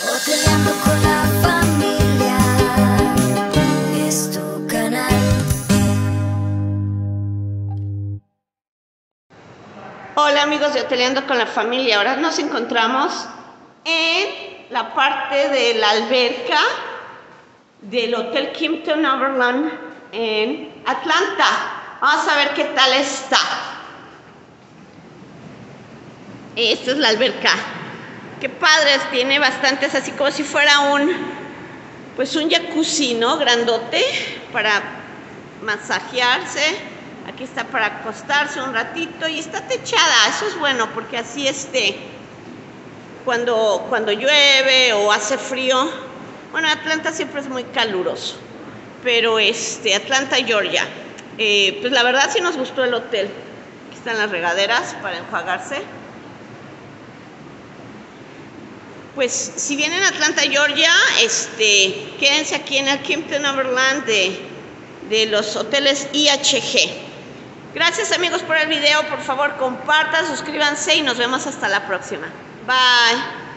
Con la familia es tu canal. Hola amigos de Hoteleando con la familia. Ahora nos encontramos en la parte de la alberca del Hotel Kimpton Overland en Atlanta. Vamos a ver qué tal está. Esta es la alberca. Qué padres, tiene bastantes, así como si fuera un, pues un jacuzzi, ¿no? Grandote para masajearse. Aquí está para acostarse un ratito y está techada. Eso es bueno porque así este, cuando, cuando llueve o hace frío. Bueno, Atlanta siempre es muy caluroso, pero este, Atlanta, Georgia. Eh, pues la verdad sí nos gustó el hotel. Aquí están las regaderas para enjuagarse. Pues si vienen a Atlanta, Georgia, este, quédense aquí en el Kimpton Overland de, de los hoteles IHG. Gracias amigos por el video, por favor compartan, suscríbanse y nos vemos hasta la próxima. Bye.